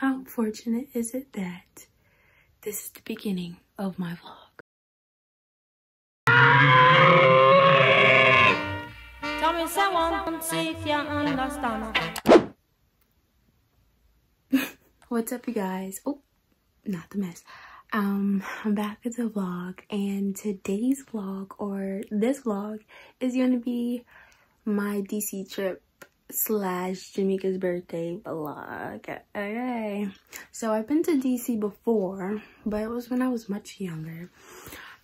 how fortunate is it that this is the beginning of my vlog? Tell me someone, see if you understand. What's up, you guys? Oh, not the mess. Um, I'm back with the vlog, and today's vlog, or this vlog, is going to be my DC trip slash Jameika's birthday vlog. Okay. So I've been to DC before, but it was when I was much younger.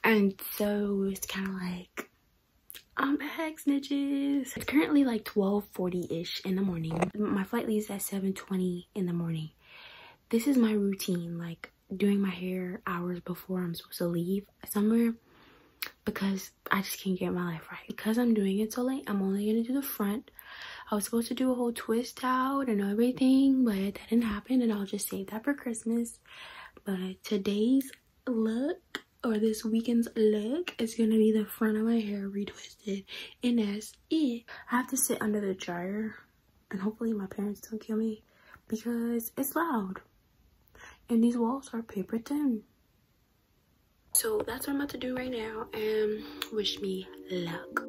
And so it's kind of like, I'm back, snitches. It's currently like 12.40ish in the morning. My flight leaves at 7.20 in the morning. This is my routine, like doing my hair hours before I'm supposed to leave somewhere because I just can't get my life right. Because I'm doing it so late, I'm only gonna do the front. I was supposed to do a whole twist out and everything, but that didn't happen and I'll just save that for Christmas. But today's look or this weekend's look is gonna be the front of my hair retwisted and that's. I have to sit under the dryer and hopefully my parents don't kill me because it's loud and these walls are paper thin. So that's what I'm about to do right now and wish me luck.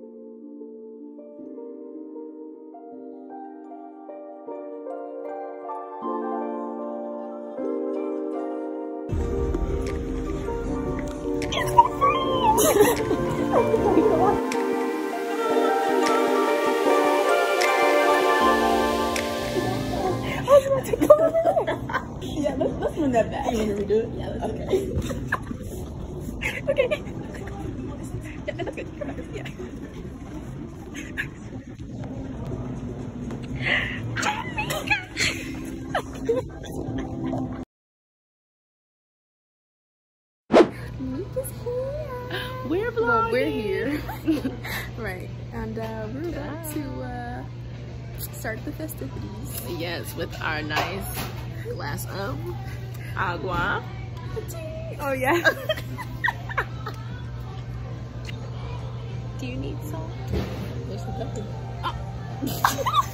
Yeah, let's, let's run that back. You want to redo it? Yeah, let's okay. okay. Right. And uh, we're about to uh, start the festivities. Yes, with our nice glass of agua. Oh, yeah. Do you need salt? There's some pepper.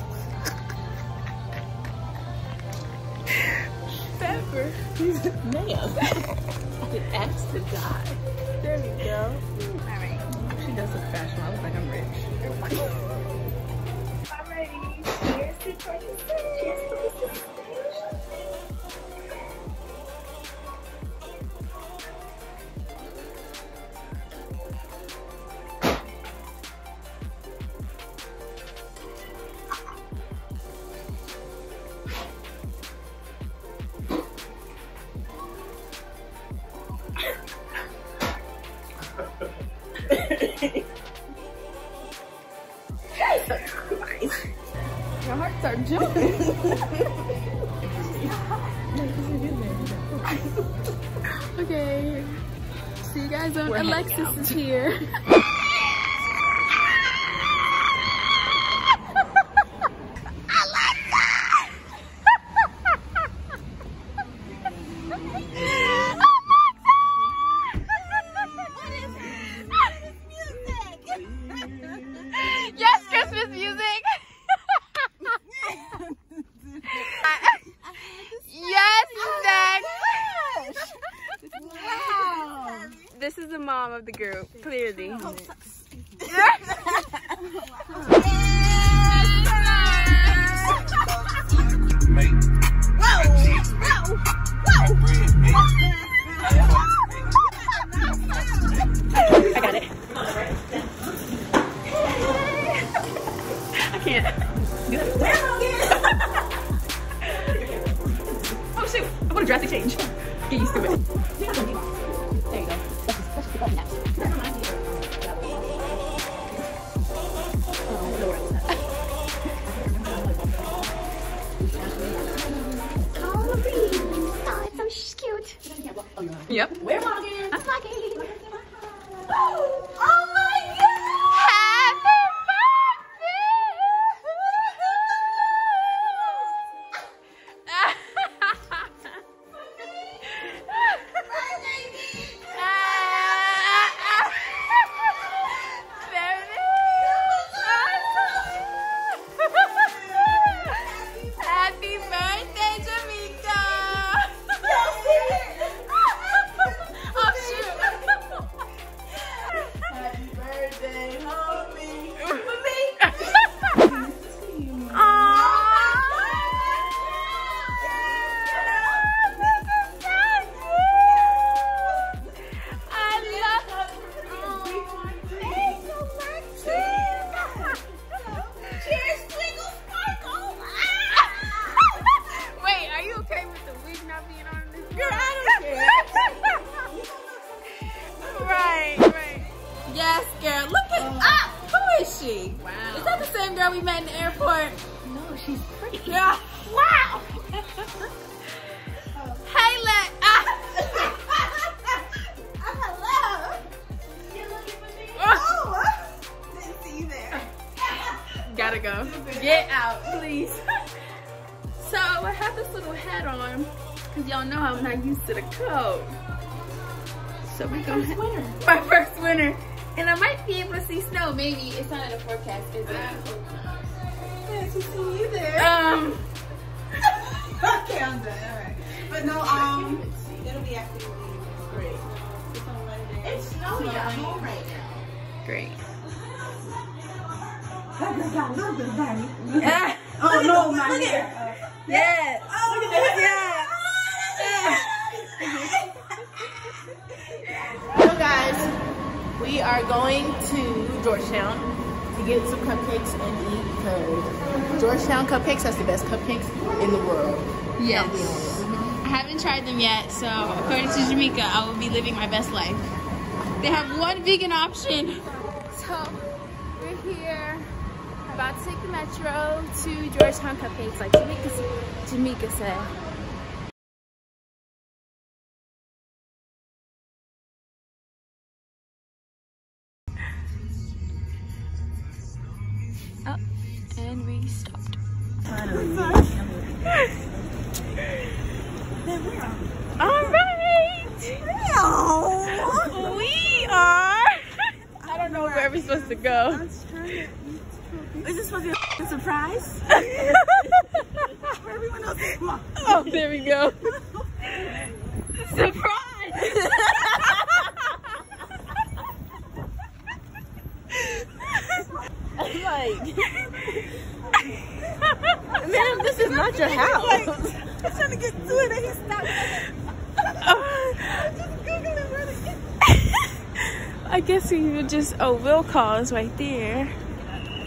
Pepper. Ma'am. it asked to die. There we go. She does look. I look like I'm rich. Alrighty. Cheers to 26. Cheers to 26. Your heart start jumping. okay. See you guys when Alexis is here. group, clearly. I got it. I can't. oh shoot! I want a drastic change. Get used to it. There you go. Yep. I'm Get out, please. so I have this little hat on because y'all know I'm not used to the cold. So we gonna First winter. my first winter. And I might be able to see snow. Maybe it's not in the forecast, is it? Yes, we see you there. Um, okay, I'm done. All right. But no, um, it'll be after you leave. Great. It's on Monday. it's snowing at home right now. Great. Oh no, my hair. Yes. Oh, look at Yeah. Oh, oh, so guys, we are going to Georgetown to get some cupcakes and eat because Georgetown cupcakes has the best cupcakes in the world. Yes. Mm-hmm. I haven't tried them yet, so according to Jameika, I will be living my best life. They have one vegan option. About to take the metro to Georgetown Cupcakes, like Jameika, Jameika said. Oh, and we stopped. All right. We are. I don't know where we're supposed to go. Is this supposed to be a surprise? For everyone else, come on. Oh, there we go. Surprise! I'm like, ma'am, this is not your house. I'm trying to get to it and he stopped. Just googling where. I guess we would just. Oh, will call is right there.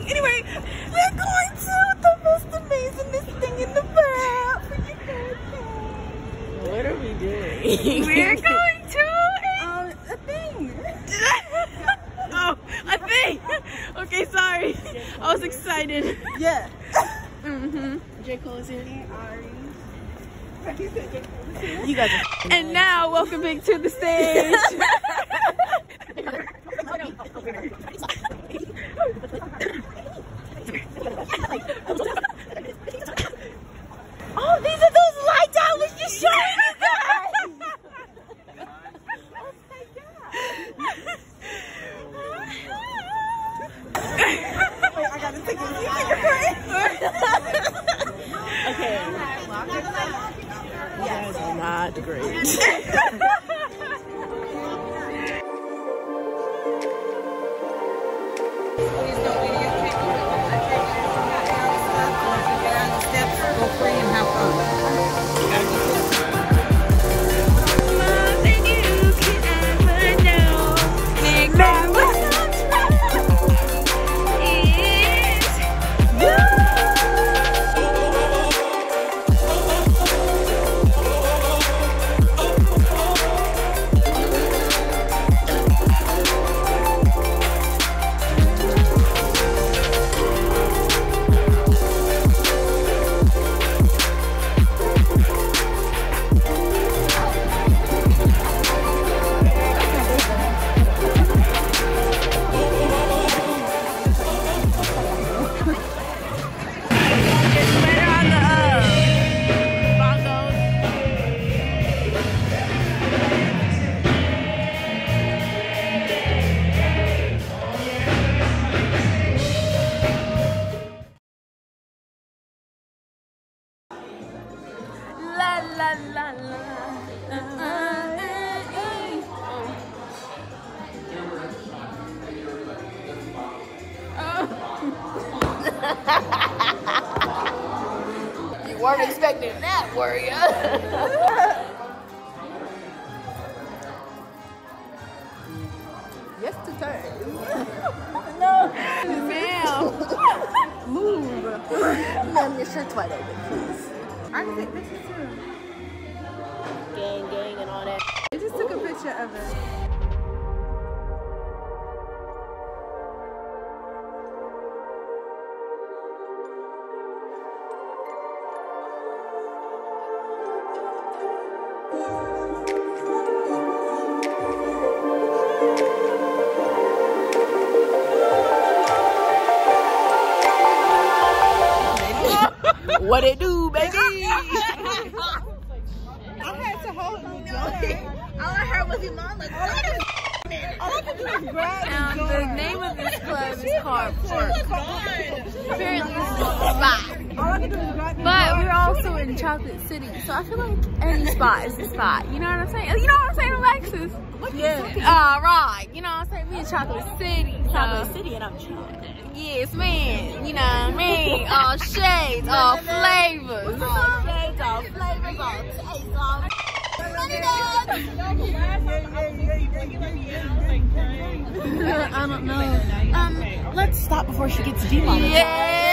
Anyway, we're going to the most amazingest thing in the world for your birthday. What are we doing? We're going to. um, a thing. oh, a thing. Okay, sorry. I was excited. Yeah. hmm J. Cole is here. Ari. You guys are And now, welcome back to the stage. oh, these are those lights I was just showing you guys. Wait, I gotta take a Okay. You guys are not great. La You weren't expecting that, were you? Yes, to turn. Ma'am. Move. Ma'am, your shirt's wide open, please. I can take pictures too. Gang, gang, and all that. I just took a picture of it. what it do, baby? I had to hold you. All I heard was your mom like, what is um, the name of this club is called Pork. Apparently, this is a spot. But we're also in Chocolate City, so I feel like any spot is a spot. You know what I'm saying? You know what I'm saying, Alexis? Yeah. All right. You know what I'm saying? We in Chocolate City. So. Chocolate City and I'm chocolate. Yes, man. You know what I mean? All shades, all flavors. All shades, all flavors, all tastes, all I don't know. Um, let's stop before she gets demoted. Yeah.